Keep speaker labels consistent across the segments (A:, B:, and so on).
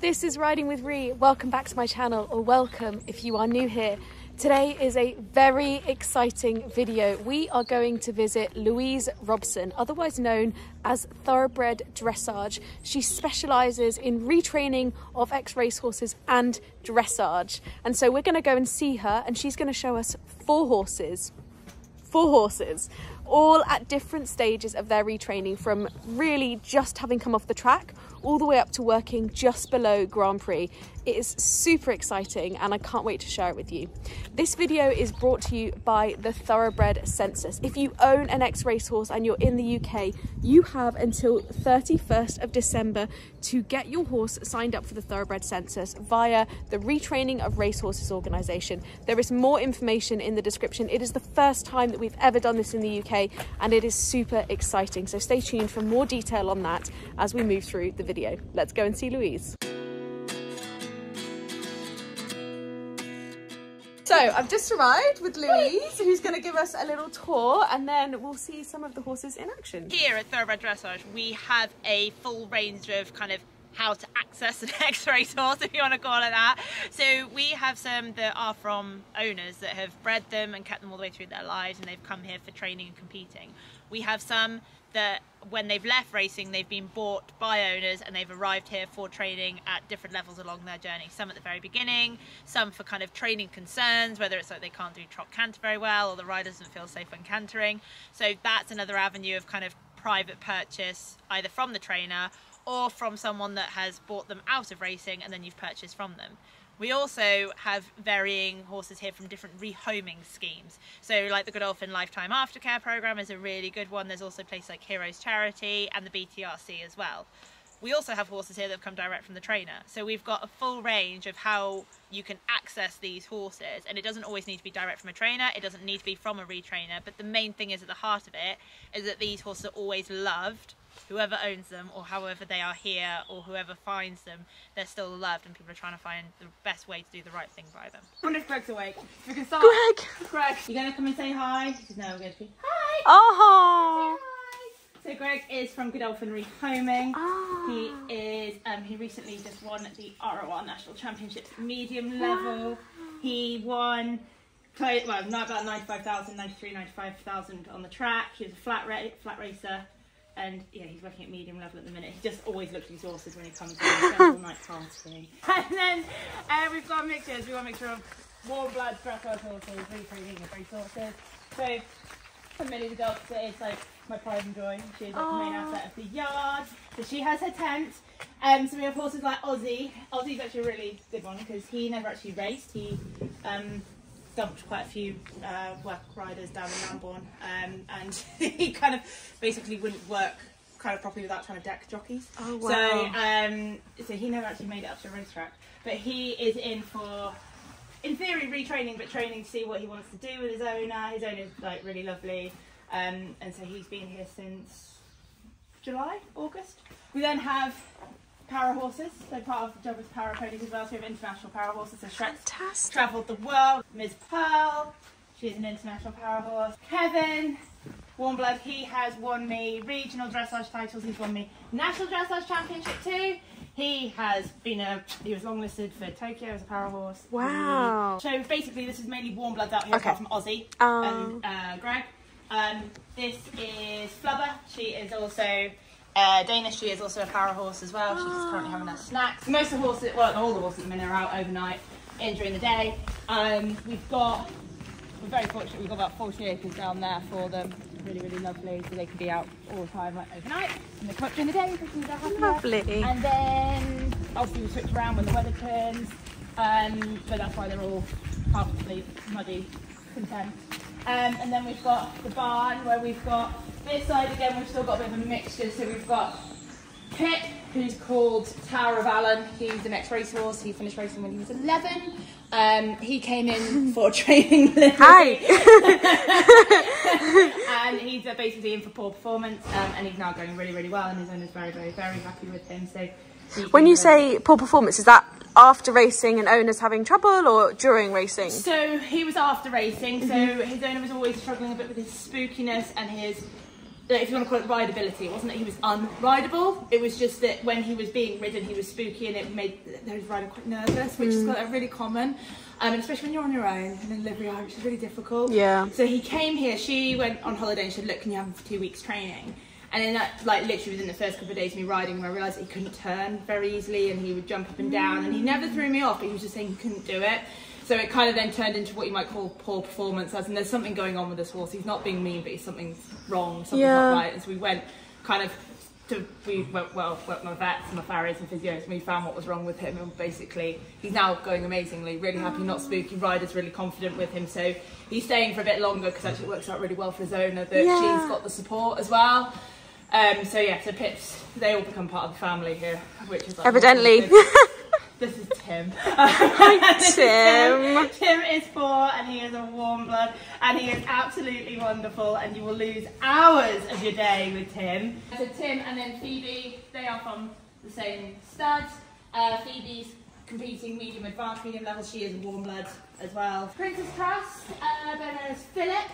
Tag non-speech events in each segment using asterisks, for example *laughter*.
A: this is Riding with Rhi. Welcome back to my channel, or welcome if you are new here. Today is a very exciting video. We are going to visit Louise Robson, otherwise known as Thoroughbred Dressage. She specialises in retraining of ex racehorses and dressage. And so we're going to go and see her, and she's going to show us four horses. Four horses all at different stages of their retraining from really just having come off the track all the way up to working just below Grand Prix. It is super exciting and I can't wait to share it with you. This video is brought to you by the Thoroughbred Census. If you own an ex-racehorse and you're in the UK, you have until 31st of December to get your horse signed up for the Thoroughbred Census via the Retraining of Racehorses organisation. There is more information in the description. It is the first time that we've ever done this in the UK and it is super exciting. So stay tuned for more detail on that as we move through the video video. Let's go and see Louise. So I've just arrived with Louise, who's going to give us a little tour, and then we'll see some of the horses in action.
B: Here at Thoroughbred Dressage, we have a full range of kind of how to access an *laughs* x-ray horse, if you want to call it that. So we have some that are from owners that have bred them and kept them all the way through their lives, and they've come here for training and competing. We have some that when they've left racing, they've been bought by owners and they've arrived here for training at different levels along their journey. Some at the very beginning, some for kind of training concerns, whether it's like they can't do trot canter very well or the rider doesn't feel safe when cantering. So that's another avenue of kind of private purchase, either from the trainer or from someone that has bought them out of racing and then you've purchased from them. We also have varying horses here from different rehoming schemes. So like the Godolphin Lifetime Aftercare Programme is a really good one. There's also places like HEROS Charity and the BTRC as well. We also have horses here that have come direct from the trainer. So we've got a full range of how you can access these horses and it doesn't always need to be direct from a trainer, it doesn't need to be from a retrainer, but the main thing is at the heart of it is that these horses are always loved whoever owns them or however they are here or whoever finds them, they're still loved and people are trying to find the best way to do the right thing by them. I wonder if Greg's awake. We can start.
A: Greg!
B: Greg, You're gonna come and say hi? Because no, we're going to be hi!
A: Oh!
B: So Greg is from Godolphin Rehoming.
A: Oh.
B: He is, um, he recently just won the ROR National Championships medium level.
A: Wow.
B: He won well, not about 95,000, 93, 95,000 on the track. He was a flat, ra flat racer and yeah, he's working at medium level at the minute. He just always looks exhausted when he comes in. He spends all night partying. *laughs* And then uh, we've got mixtures. We've got a mixture of warm blood, breakfast horses, retraining and race horses. So Amelia the dog it's like my pride and joy. She's like the main asset of the yard. So she has her tent. Um, so we have horses like Aussie. Aussie's actually a really good one because he never actually raced. He um, dumped quite a few uh, work riders down in Lambourn, um, and *laughs* he kind of basically wouldn't work kind of properly without trying to deck jockeys.
A: Oh, wow.
B: So, um, so he never actually made it up to a racetrack, but he is in for, in theory, retraining, but training to see what he wants to do with his owner. His owner's like really lovely, um, and so he's been here since July, August. We then have para horses. So part of the job is para ponies as well. So we have international para horses. So Shrek's
A: Fantastic.
B: travelled the world. Ms. Pearl, she's an international para horse. Kevin, Warm Blood, he has won me regional dressage titles. He's won me national dressage championship too. He has been a he was longlisted for Tokyo as a para horse.
A: Wow.
B: So basically, this is mainly Warmbloods out here,
A: Okay.
B: apart from Aussie
A: Um.
B: and uh, Greg. Um, this is Flubber. She is also uh, Danish. She is also a para horse as well. She's currently having her snacks. Most of the horses, well, all the horses at the minute are out overnight in during the day. Um, we've got, we're very fortunate. We've got about 40 acres down there for them. Really, really lovely. So they can be out all the time, like overnight, and they come up during the day because.
A: Lovely.
B: And then obviously we switch around when the weather turns, um, but that's why they're all half asleep, muddy, content. Um, and then we've got the barn where we've got this side again, we've still got a bit of a mixture. So we've got Pip, who's called Tower of Allen. He's an ex-racehorse. He finished racing when he was 11. Um, he came in for *laughs* training.
A: Hi. *laughs* *laughs*
B: and he's uh, basically in for poor performance, um, and he's now going really, really well, and his owner's very, very, very happy with him. So,
A: when you say poor performance, is that after racing and owners having trouble or during racing?
B: So he was after racing, so
A: Mm-hmm.
B: his owner was always struggling a bit with his spookiness and his if you want to call it rideability, it wasn't that he was unrideable. It was just that when he was being ridden, he was spooky and it made those riders quite nervous, which is like really common, um, and especially when you're on your own and in livery, which is really difficult.
A: Yeah.
B: So he came here. She went on holiday and she said, "Look, can you have him for two weeks training?" And then that, like literally within the first couple of days of me riding him, I realised he couldn't turn very easily and he would jump up and down. And he mm. never threw me off, but he was just saying he couldn't do it. So it kind of then turned into what you might call poor performance, as and there's something going on with this horse. He's not being mean, but he's something's wrong, something's
A: Yeah.
B: not right. And so we went kind of to we went well, went my vets, my farriers and physios, and we found what was wrong with him. And basically, he's now going amazingly, really happy, not mm. spooky. Rider's really confident with him, so he's staying for a bit longer because actually it works out really well for his owner that
A: Yeah.
B: she's got the support as well. Um, so yeah, so Pips, they all become part of the family here, which is like,
A: Evidently.
B: This is Tim. *laughs*
A: Hi, *laughs* Tim.
B: Tim is four and he is a warm blood and he is absolutely wonderful and you will lose hours of your day with Tim. So Tim and then Phoebe, they are from the same stud. Uh, Phoebe's competing medium advanced medium level. She is a warm blood as well. Prince's Trust, uh, better known as Philip.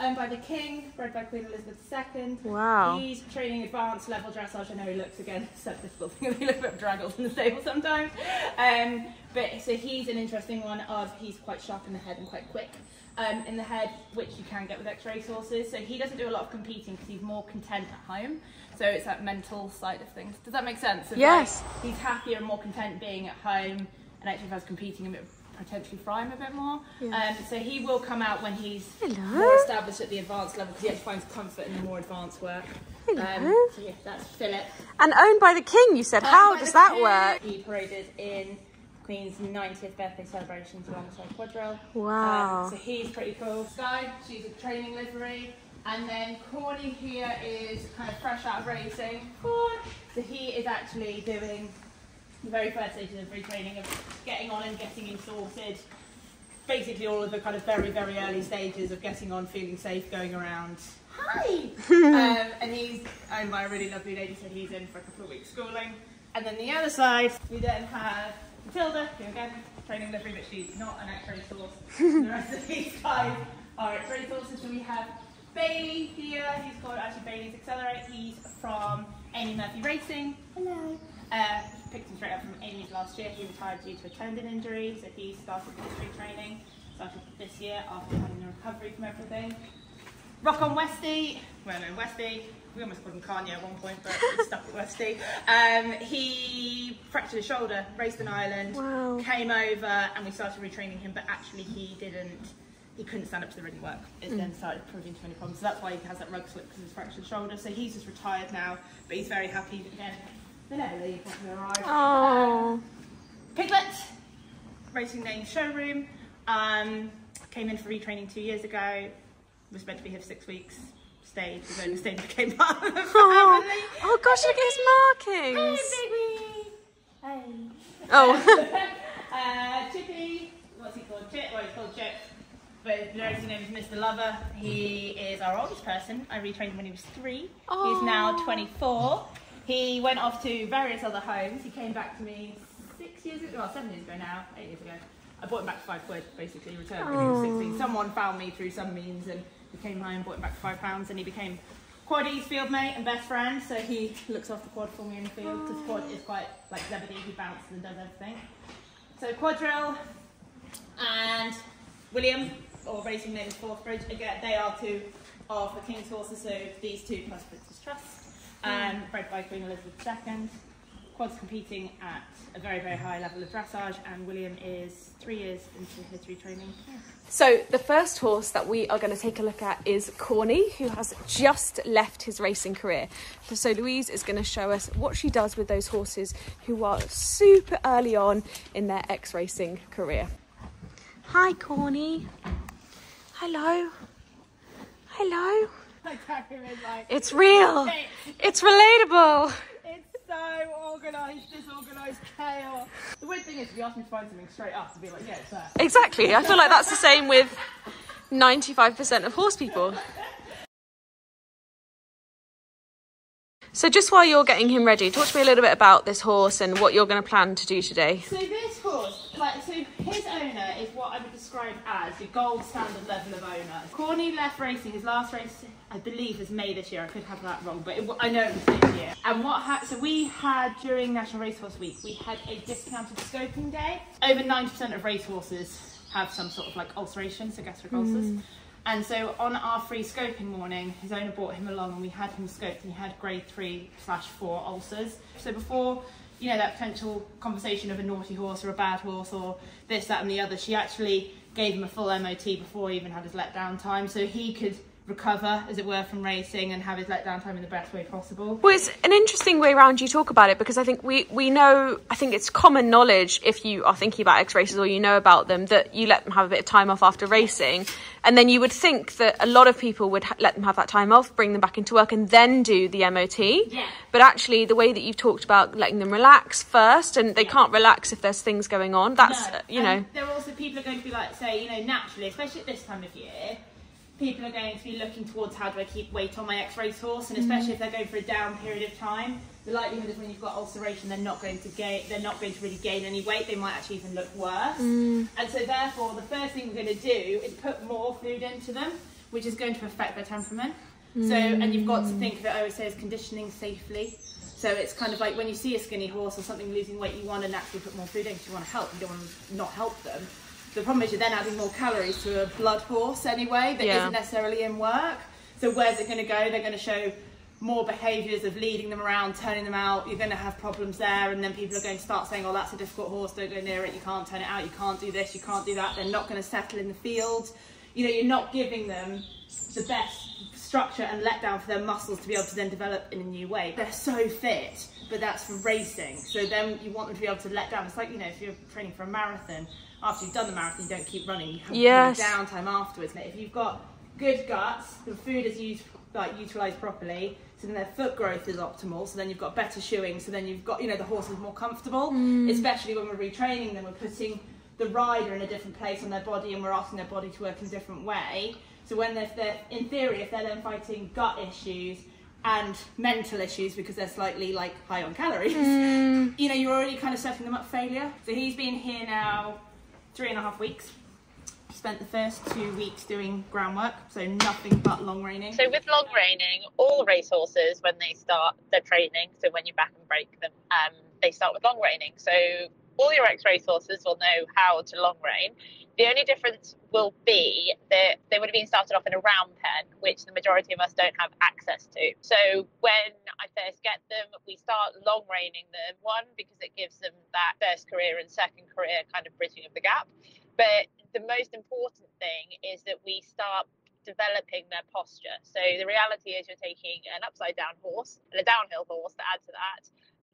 B: Owned by the King, bred by Queen Elizabeth II.
A: Wow.
B: He's training advanced level dressage. I know he looks again *laughs* so difficult thing. He looks a bit draggled in the stable sometimes. Um, but so he's an interesting one. Of he's quite sharp in the head and quite quick um, in the head, which you can get with ex-racehorses. So he doesn't do a lot of competing because he's more content at home. So it's that mental side of things. Does that make sense? Of,
A: Yes.
B: Like, he's happier and more content being at home, and actually if I was competing a bit potentially fry him a bit more. Um, so he will come out when he's
A: Hello.
B: more established at the advanced level because he actually finds comfort in the more advanced work.
A: Hello.
B: Um, so yeah, that's Philip.
A: And owned by the king, you said. How
B: Um,
A: does that
B: King,
A: work?
B: He paraded in Queen's 90th birthday celebrations alongside Quadrille.
A: Wow.
B: Um, so he's pretty cool. Sky, she's a training livery. And then Corny here is kind of fresh out of racing. Corn. So he is actually doing the very first stages of retraining of getting on and getting him sorted. Basically all of the kind of very, very early stages of getting on, feeling safe, going around. Hi! *laughs* um, and he's owned by a really lovely lady, so he's in for a couple of weeks schooling. And then the other side, we then have Matilda, who again, training livery, but she's not an ex-racehorse. *laughs* the rest of these guys are ex-racehorses. So we have Bailey here, he's called actually Bailey's Accelerate. He's from Amy Murphy Racing. Hello. Uh, picked him straight up from Amy's last year. He retired due to a tendon injury, so he started history training. Started this year after having a recovery from everything. Rock on Westy, well no, Westy, we almost called him Kanye at one point, but he stuck with Westy. Um, he fractured his shoulder, raced an island,
A: Wow.
B: came over and we started retraining him, but actually he didn't, he couldn't stand up to the ridden work. It then started proving too many problems. So that's why he has that rug slip because he's fractured shoulder. So he's just retired now, but he's very happy again. They never leave once they arrive.
A: Oh.
B: Piglet, racing name showroom. Um, came in for retraining two years ago. Was meant to be here for six weeks. Stayed. Was only stayed and became part of the *laughs*
A: Oh.
B: family.
A: oh gosh, look at his markings.
B: Hey, baby.
A: Oh. *laughs*
B: uh, Chippy. What's he called? Chip. Well, he's called Chip. But the racing name is Mr. Lover. He is our oldest person. I retrained him when he was three. He's now 24. He went off to various other homes. He came back to me six years ago, well, seven years ago now, eight years ago. I bought him back for five quid, basically, returned when he was 16. Someone found me through some means and he came home, bought him back for five pounds, and he became Quaddy's field mate and best friend. So he looks after Quad for me in the field because Quad is quite like Zebedee, he bounces and does everything. So Quadrille and William, or racing name is Forthbridge, again, they are two of the King's horses, so these two plus Prince's Trust, um, bred by Queen Elizabeth II. Quad's competing at a very, very high level of dressage, and William is three years into his retraining.
A: So the first horse that we are going to take a look at is Corny, who has just left his racing career. So Louise is going to show us what she does with those horses who are super early on in their X racing career. Hi, Corny. Hello. Hello.
B: Like, like,
A: It's real. It's relatable.
B: It's so organised, disorganised chaos. The weird thing is, if you ask me to find something straight up, I'd be like, yeah, it's there.
A: Exactly. I feel like that's the same with 95% of horse people. So just while you're getting him ready, talk to me a little bit about this horse and what you're going to plan to do today.
B: So this horse, like, so his owner is described as the gold standard level of owner. Corny left racing, his last race, I believe, was May this year. I could have that wrong, but it, I know it was this year. And what happened, so we had during National Racehorse Week, we had a discounted scoping day. Over 90% of racehorses have some sort of like ulceration, so gastric ulcers.
A: Mm.
B: And so on our free scoping morning, his owner brought him along and we had him scoped and he had grade three slash four ulcers. So before, you know, that potential conversation of a naughty horse or a bad horse or this, that and the other, she actually gave him a full MOT before he even had his letdown time. So he could recover, as it were, from racing and have his letdown time in the best way possible.
A: Well, it's an interesting way around you talk about it because I think we, we know, I think it's common knowledge if you are thinking about X races or you know about them that you let them have a bit of time off after racing. And then you would think that a lot of people would ha- let them have that time off, bring them back into work, and then do the MOT.
B: Yeah.
A: But actually, the way that you've talked about letting them relax first, and they
B: Yeah.
A: can't relax if there's things going on, that's,
B: No.
A: uh, you
B: And
A: know.
B: there are also people are going to be like, say, you know, naturally, especially at this time of year, people are going to be looking towards how do I keep weight on my X race horse, and especially mm. if they're going for a down period of time, the likelihood is when you've got ulceration, they're not going to gain, they're not going to really gain any weight. They might actually even look worse. Mm. And so, therefore, the first thing we're going to do is put more food into them, which is going to affect their temperament. So, mm. and you've got to think of it. I always say is conditioning safely. So it's kind of like when you see a skinny horse or something losing weight, you want to naturally put more food in because you want to help. You don't want to not help them. The problem is you're then adding more calories to a blood horse anyway that
A: Yeah.
B: not necessarily in work. So where's it going to go? They're going to show more behaviours of leading them around, turning them out. You're going to have problems there, and then people are going to start saying, "Oh, that's a difficult horse. Don't go near it. You can't turn it out. You can't do this. You can't do that." They're not going to settle in the field. You know, you're not giving them the best structure and let down for their muscles to be able to then develop in a new way. They're so fit, but that's for racing. So then you want them to be able to let down. It's like, you know, if you're training for a marathon, after you've done the marathon, you don't keep running. You have
A: Yes.
B: downtime afterwards. If you've got good guts, the food is used, like utilised properly, so then their foot growth is optimal, so then you've got better shoeing, so then you've got, you know, the horse is more comfortable, mm. especially when we're retraining them, we're putting the rider in a different place on their body and we're asking their body to work in a different way. So when they're, they're in theory, if they're then fighting gut issues and mental issues because they're slightly like high on calories, *laughs* you know, you're already kind of setting them up for failure. So he's been here now three and a half weeks. Spent the first two weeks doing groundwork, so nothing but long reining.
C: So with long reining, all racehorses when they start their training, so when you back and break them, um, they start with long reining. So all your X-ray racehorses will know how to long rein. The only difference will be that they would have been started off in a round pen, which the majority of us don't have access to. So when I first get them, we start long reining them. One because it gives them that first career and second career kind of bridging of the gap. But the most important thing is that we start developing their posture. So the reality is you're taking an upside down horse and a downhill horse to add to that,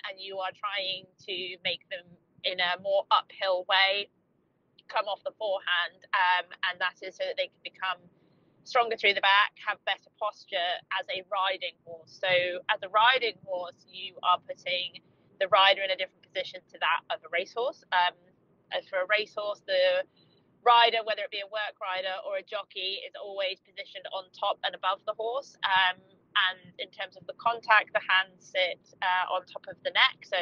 C: and you are trying to make them in a more uphill way come off the forehand, um, and that is so that they can become stronger through the back, have better posture as a riding horse. So as a riding horse, you are putting the rider in a different position to that of a racehorse. Um, as for a racehorse, the rider, whether it be a work rider or a jockey, is always positioned on top and above the horse. Um, and in terms of the contact, the hands sit uh, on top of the neck, so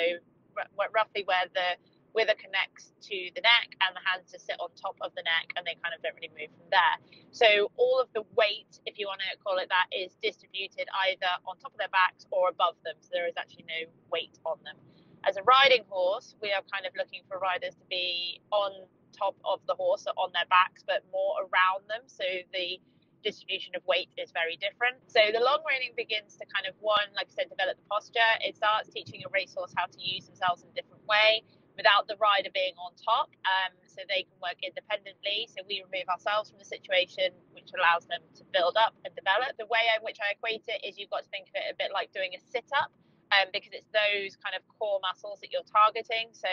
C: r- roughly where the wither connects to the neck, and the hands just sit on top of the neck, and they kind of don't really move from there. So all of the weight, if you want to call it that, is distributed either on top of their backs or above them. So there is actually no weight on them. As a riding horse, we are kind of looking for riders to be on top of the horse, or on their backs, but more around them. So the distribution of weight is very different. So the long reining begins to kind of one, like I said, develop the posture. It starts teaching a racehorse how to use themselves in a different way without the rider being on top, um, so they can work independently. So we remove ourselves from the situation, which allows them to build up and develop. The way in which I equate it is you've got to think of it a bit like doing a sit up, um, because it's those kind of core muscles that you're targeting. So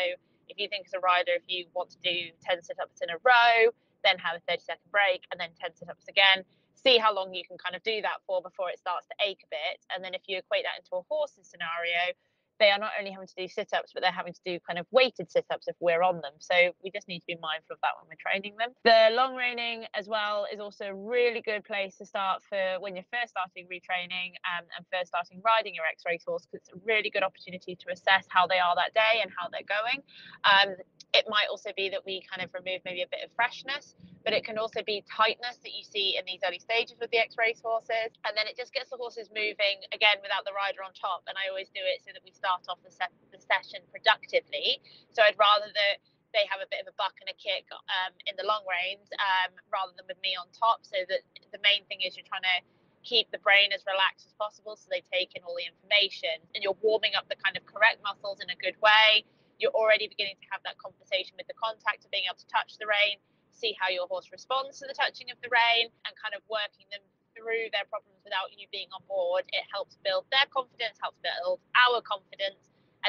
C: if you think as a rider, if you want to do 10 sit ups in a row, then have a 30 second break, and then 10 sit ups again. See how long you can kind of do that for before it starts to ache a bit. And then if you equate that into a horse's scenario, they are not only having to do sit ups, but they're having to do kind of weighted sit ups if we're on them. So we just need to be mindful of that when we're training them. The long reining as well is also a really good place to start for when you're first starting retraining um, and first starting riding your X race horse because it's a really good opportunity to assess how they are that day and how they're going. Um, it might also be that we kind of remove maybe a bit of freshness but it can also be tightness that you see in these early stages with the X-race horses, and then it just gets the horses moving again without the rider on top. And I always do it so that we start off the, the session productively. So I'd rather that they have a bit of a buck and a kick um, in the long reins um, rather than with me on top. So that the main thing is you're trying to keep the brain as relaxed as possible so they take in all the information and you're warming up the kind of correct muscles in a good way. You're already beginning to have that conversation with the contact of being able to touch the rein, see how your horse responds to the touching of the rein, and kind of working them through their problems without you being on board. It helps build their confidence, helps build our confidence,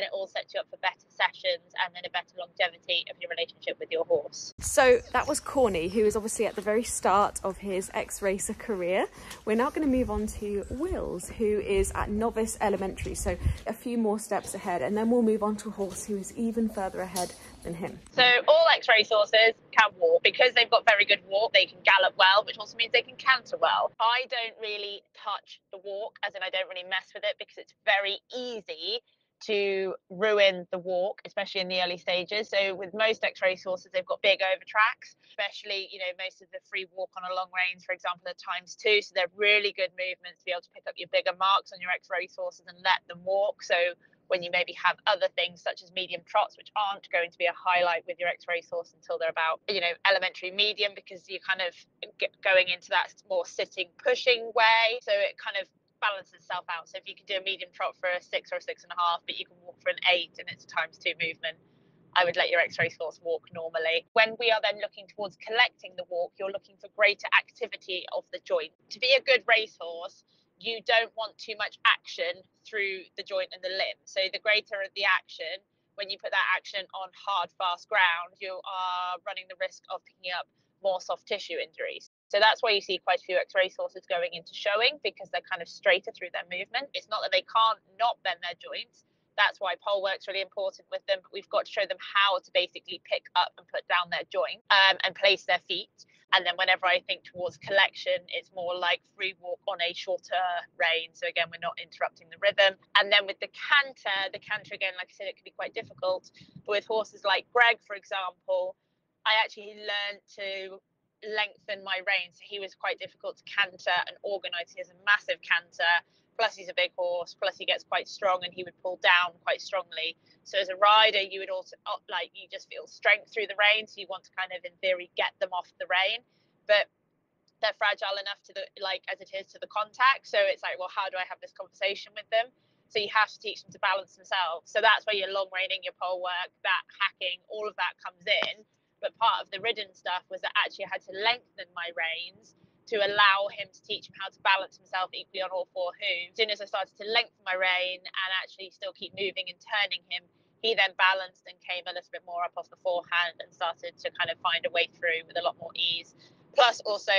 C: and it all sets you up for better sessions and then a better longevity of your relationship with your horse.
A: So that was Corny, who is obviously at the very start of his ex-racer career. We're now going to move on to Wills, who is at novice elementary, so a few more steps ahead, and then we'll move on to a horse who is even further ahead than him.
C: So all X-race horses can walk because they've got very good walk. They can gallop well, which also means they can canter well. I don't really touch the walk, as in I don't really mess with it because it's very easy to ruin the walk, especially in the early stages. So with most X-race horses, they've got big over tracks, especially, you know, most of the free walk on a long reins, for example, are times two. So they're really good movements to be able to pick up your bigger marks on your X-race horses and let them walk. So when you maybe have other things such as medium trots, which aren't going to be a highlight with your X-race horse until they're about, you know, elementary medium, because you're kind of going into that more sitting, pushing way. So it kind of balance itself out. So if you can do a medium trot for a six or a six and a half, but you can walk for an eight and it's a times two movement, I would let your X-race horse walk normally. When we are then looking towards collecting the walk, you're looking for greater activity of the joint. To be a good racehorse, you don't want too much action through the joint and the limb. So the greater the action, when you put that action on hard, fast ground, you are running the risk of picking up more soft tissue injuries. So that's why you see quite a few X-ray horses going into showing because they're kind of straighter through their movement. It's not that they can't not bend their joints. That's why pole work's really important with them. But we've got to show them how to basically pick up and put down their joint um, and place their feet. And then whenever I think towards collection, it's more like free walk on a shorter rein. So again, we're not interrupting the rhythm. And then with the canter, the canter again, like I said, it can be quite difficult. But with horses like Greg, for example, I actually learned to lengthen my rein. So he was quite difficult to canter and organise. He has a massive canter, plus he's a big horse, plus he gets quite strong and he would pull down quite strongly. So as a rider, you would also uh, like you just feel strength through the rein. So you want to kind of in theory get them off the rein, but they're fragile enough to the like as it is to the contact. So it's like, well, how do I have this conversation with them? So you have to teach them to balance themselves. So that's where your long reining, your pole work, that hacking, all of that comes in but part of the ridden stuff was that actually I had to lengthen my reins to allow him to teach him how to balance himself equally on all four hooves. As soon as I started to lengthen my rein and actually still keep moving and turning him, he then balanced and came a little bit more up off the forehand and started to kind of find a way through with a lot more ease. Plus, also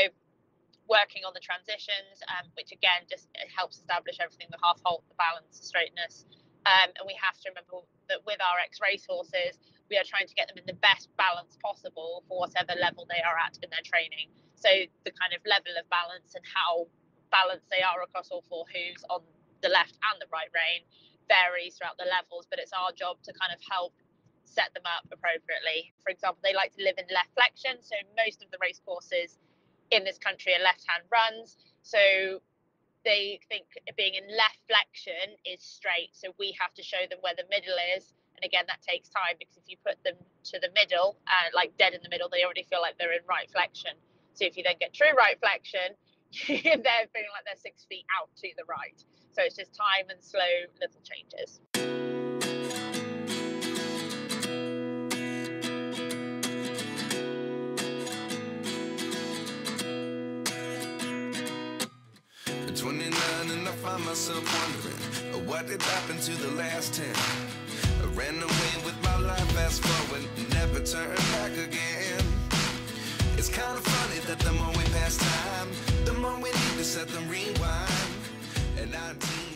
C: working on the transitions, um, which again just helps establish everything the half halt, the balance, the straightness. Um, and we have to remember that with our ex race horses, we are trying to get them in the best balance possible for whatever level they are at in their training. So the kind of level of balance and how balanced they are across all four hooves on the left and the right rein varies throughout the levels, but it's our job to kind of help set them up appropriately. For example, they like to live in left flexion, so most of the race courses in this country are left hand runs. So they think being in left flexion is straight, so we have to show them where the middle is and again, that takes time because if you put them to the middle, uh, like dead in the middle, they already feel like they're in right flexion. So if you then get true right flexion, *laughs* they're feeling like they're six feet out to the right. So it's just time and slow little changes.
D: At 29 and I find myself wondering what did happen to the last 10 ran away with my life, fast forward, never turn back again. It's kind of funny that the more we pass time, the more we need to set them rewind. And 19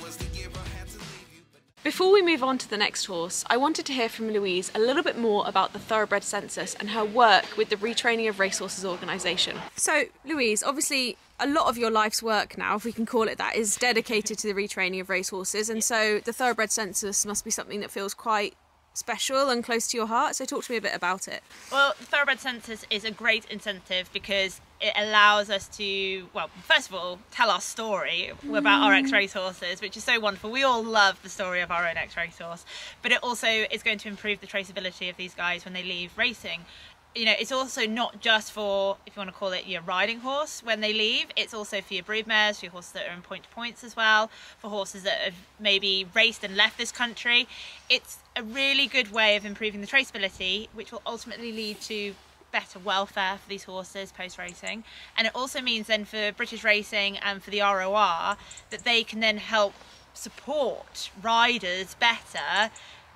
A: Before we move on to the next horse, I wanted to hear from Louise a little bit more about the Thoroughbred Census and her work with the Retraining of Racehorses organisation. So, Louise, obviously a lot of your life's work now, if we can call it that, is dedicated to the retraining of racehorses, and so the thoroughbred census must be something that feels quite special and close to your heart. So talk to me a bit about it.
B: Well, the Thoroughbred Census is a great incentive because it allows us to, well, first of all, tell our story about our mm. X race horses, which is so wonderful. We all love the story of our own X race horse, but it also is going to improve the traceability of these guys when they leave racing you know, it's also not just for, if you want to call it your riding horse when they leave, it's also for your brood mares, for your horses that are in point to points as well, for horses that have maybe raced and left this country. It's a really good way of improving the traceability, which will ultimately lead to better welfare for these horses post racing. And it also means then for British racing and for the ROR that they can then help support riders better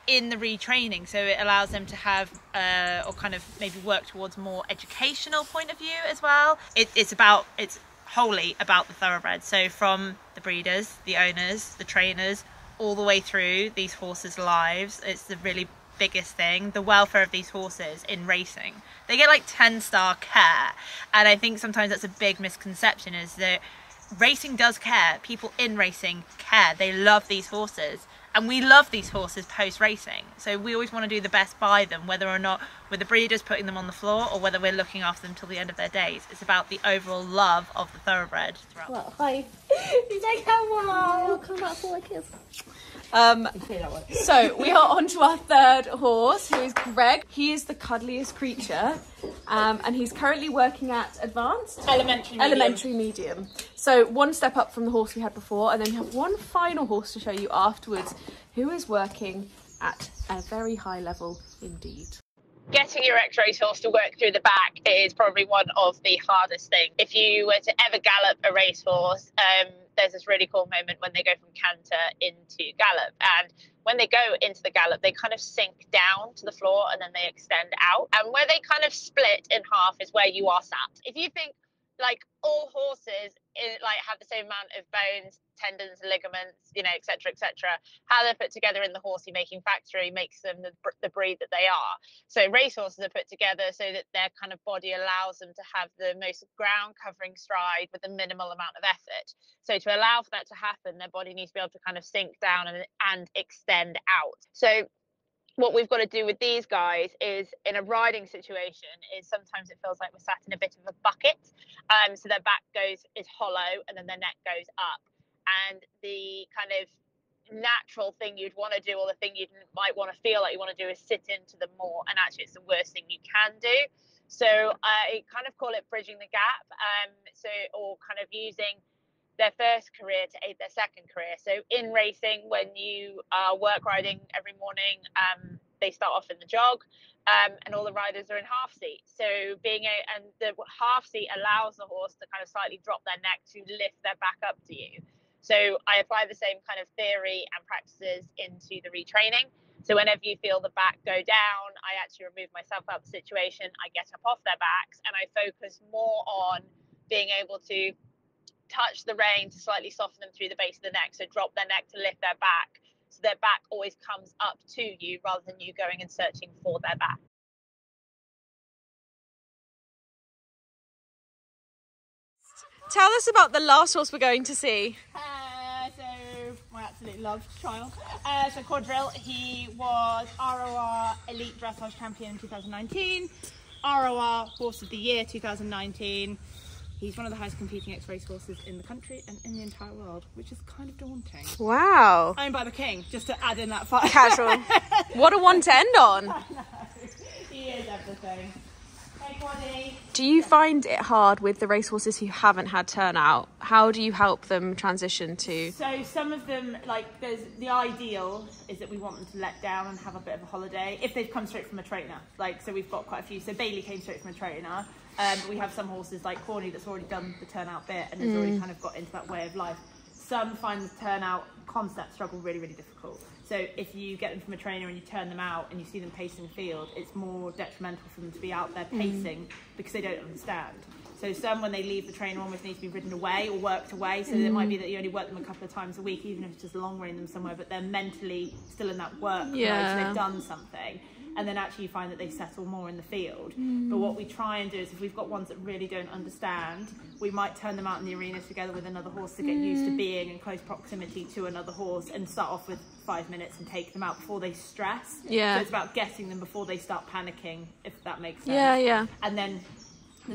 B: in the retraining. So it allows them to have uh, or kind of maybe work towards more educational point of view as well. It, it's about it's wholly about the thoroughbred so from the breeders the owners the trainers all the way through these horses lives it's the really biggest thing the welfare of these horses in racing they get like 10 star care and i think sometimes that's a big misconception is that racing does care people in racing care they love these horses and we love these horses post racing so we always want to do the best by them whether or not we're the breeders putting them on the floor or whether we're looking after them till the end of their days it's about the overall love of the thoroughbred throughout.
E: Well, hi. *laughs* You say come on. Come back for a kiss.
A: Um, *laughs* so we are on to our third horse, who is Greg. He is the cuddliest creature, um, and he's currently working at advanced
B: elementary medium.
A: elementary medium. So one step up from the horse we had before, and then we have one final horse to show you afterwards, who is working at a very high level indeed.
C: getting your x-ray horse to work through the back is probably one of the hardest things. If you were to ever gallop a racehorse, um, there's this really cool moment when they go from canter into gallop. And when they go into the gallop, they kind of sink down to the floor and then they extend out. And where they kind of split in half is where you are sat. If you think like all horses in, like have the same amount of bones, tendons, ligaments, you know, etc., etc. How they're put together in the horsey making factory makes them the, the breed that they are. So racehorses are put together so that their kind of body allows them to have the most ground covering stride with the minimal amount of effort. So to allow for that to happen, their body needs to be able to kind of sink down and, and extend out. So what we've got to do with these guys is in a riding situation is sometimes it feels like we're sat in a bit of a bucket um so their back goes is hollow and then their neck goes up. And the kind of natural thing you'd want to do or the thing you might want to feel like you want to do is sit into them more and actually it's the worst thing you can do. So i kind of call it bridging the gap um so or kind of using their first career to aid their second career. So in racing, when you are work riding every morning, um, they start off in the jog, um, and all the riders are in half seat. So being a and the half seat allows the horse to kind of slightly drop their neck to lift their back up to you. So I apply the same kind of theory and practices into the retraining. So whenever you feel the back go down, I actually remove myself out of the situation. I get up off their backs and I focus more on being able to touch the rein to slightly soften them through the base of the neck. So drop their neck to lift their back. So their back always comes up to you rather than you going and searching for their back.
A: Tell us about the last horse we're going to see.
B: Uh, so my absolute love child. Uh, so Quadrille, he was ROR Elite Dressage Champion 2019, ROR Horse of the Year 2019. He's one of the highest competing X-race horses in the country and in the entire world, which is kind of daunting.
A: Wow.
B: Owned by the king, just to add in that fact.
A: Casual. *laughs* what a one to end on.
B: he is everything. Hey.
A: Do you find it hard with the racehorses who haven't had turnout? How do you help them transition to?
B: So some of them, like, there's the ideal is that we want them to let down and have a bit of a holiday if they've come straight from a trainer. Like, so we've got quite a few. So Bailey came straight from a trainer. Um, we have some horses like Corny that's already done the turnout bit and has already mm. kind of got into that way of life. Some find the turnout concept struggle really, really difficult. So if you get them from a trainer and you turn them out and you see them pacing the field, it's more detrimental for them to be out there mm. pacing because they don't understand. So some, when they leave the trainer, almost need to be ridden away or worked away. So it might be mm. that you only work them a couple of times a week, even if it's just long reining them somewhere, but they're mentally still in that work mode, so they've done something. And then actually you find that they settle more in the field. But what we try and do is if we've got ones that really don't understand, we might turn them out in the arena together with another horse to get used to being in close proximity to another horse and start off with five minutes and take them out before they stress.
A: Yeah.
B: So it's about getting them before they start panicking, if that makes sense.
A: Yeah, yeah.
B: And then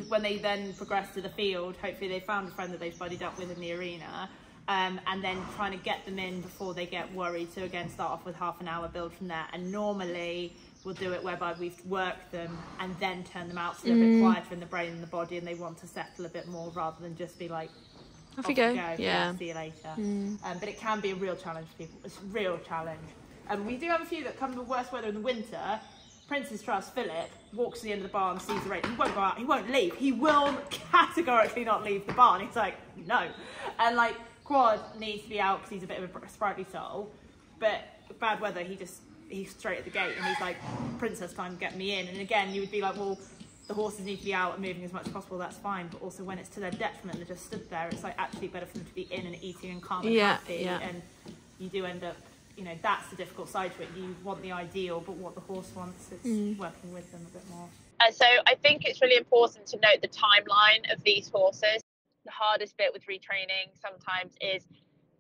B: when they then progress to the field, hopefully they found a friend that they've buddied up with in the arena. Um, and then trying to get them in before they get worried. So again, start off with half an hour, build from there. And normally we'll do it whereby we've worked them and then turn them out so they're a bit quieter in the brain and the body, and they want to settle a bit more rather than just be like,
A: Off you go. Yeah. Mm.
B: see you later. Um, but it can be a real challenge for people. It's a real challenge. Um, we do have a few that come to the worst weather in the winter. Prince's Trust Philip walks to the end of the barn, sees the rain. He won't go out. He won't leave. He will categorically not leave the barn. He's like, no. And like Quad needs to be out because he's a bit of a sprightly soul. But bad weather, he just he's straight at the gate and he's like, Princess time, get me in. And again, you would be like, well, the horses need to be out and moving as much as possible. That's fine. But also when it's to their detriment, they're just stood there. It's like actually better for them to be in and eating and calm and
A: Yeah,
B: happy.
A: yeah.
B: And you do end up, you know, that's the difficult side to it. You want the ideal, but what the horse wants is
A: Mm.
B: working with them a bit more.
C: Uh, so I think it's really important to note the timeline of these horses. The hardest bit with retraining sometimes is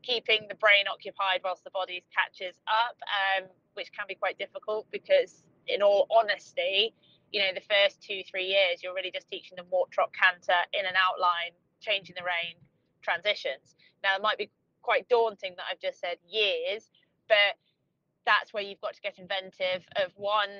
C: keeping the brain occupied whilst the body catches up, um, which can be quite difficult because, in all honesty, you know, the first two, three years, you're really just teaching them walk, trot, canter, in and outline, changing the rein, transitions. Now, it might be quite daunting that I've just said years, but that's where you've got to get inventive of one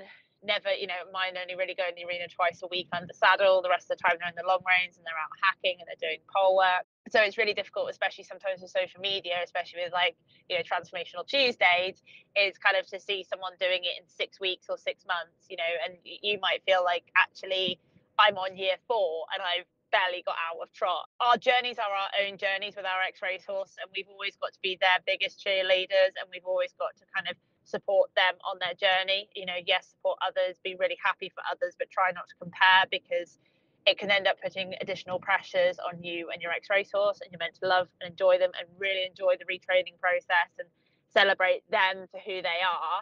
C: never you know mine only really go in the arena twice a week under saddle. The rest of the time they're in the long reins and they're out hacking and they're doing pole work. So it's really difficult especially sometimes with social media especially with like you know transformational tuesdays is kind of to see someone doing it in six weeks or six months you know and you might feel like actually i'm on year four and i've barely got out of trot. Our journeys are our own journeys with our ex-race horse and we've always got to be their biggest cheerleaders and we've always got to kind of support them on their journey. You know, yes, support others, be really happy for others, but try not to compare because it can end up putting additional pressures on you and your ex racehorse, and you're meant to love and enjoy them and really enjoy the retraining process and celebrate them for who they are.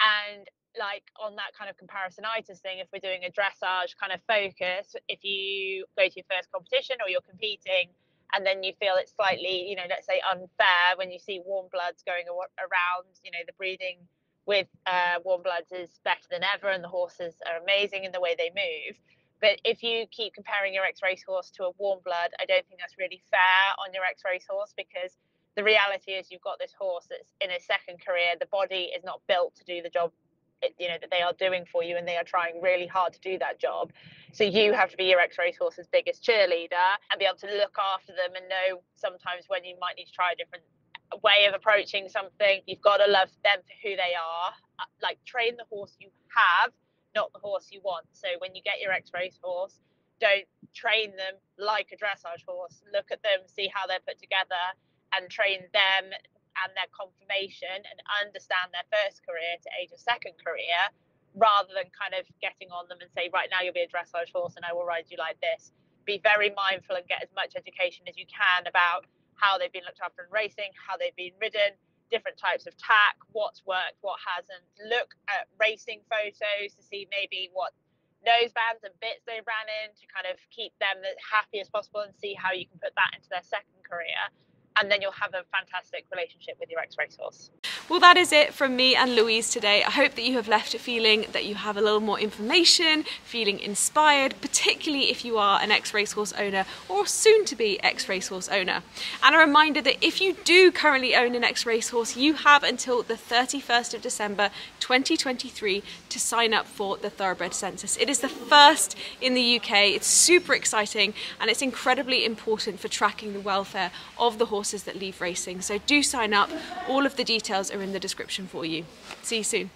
C: And like on that kind of comparisonitis thing, if we're doing a dressage kind of focus, if you go to your first competition or you're competing and then you feel it's slightly, you know, let's say unfair when you see warm bloods going around, you know, the breeding with uh, warm bloods is better than ever and the horses are amazing in the way they move. But if you keep comparing your ex racehorse to a warm blood, I don't think that's really fair on your ex racehorse because the reality is you've got this horse that's in a second career. The body is not built to do the job you know that they are doing for you and they are trying really hard to do that job. So you have to be your ex racehorse's biggest cheerleader and be able to look after them and know sometimes when you might need to try a different way of approaching something. You've got to love them for who they are. Uh, like train the horse you have not the horse you want. So when you get your ex racehorse don't train them like a dressage horse. Look at them see how they're put together and train them and their conformation and understand their first career to age of second career rather than kind of getting on them and say right now you'll be a dressage horse and i will ride you like this. Be very mindful and get as much education as you can about how they've been looked after in racing how they've been ridden different types of tack what's worked what hasn't. Look at racing photos to see maybe what nose bands and bits they ran in to kind of keep them as happy as possible and see how you can put that into their second career and then you'll have a fantastic relationship with your ex racehorse.
A: Well, that is it from me and Louise today. I hope that you have left a feeling that you have a little more information, feeling inspired, particularly if you are an ex racehorse owner or soon to be ex racehorse owner. And a reminder that if you do currently own an ex racehorse, you have until the 31st of December 2023 to sign up for the Thoroughbred Census. It is the first in the UK, it's super exciting, and it's incredibly important for tracking the welfare of the horses that leave racing. So do sign up, all of the details are in the description for you. See you soon.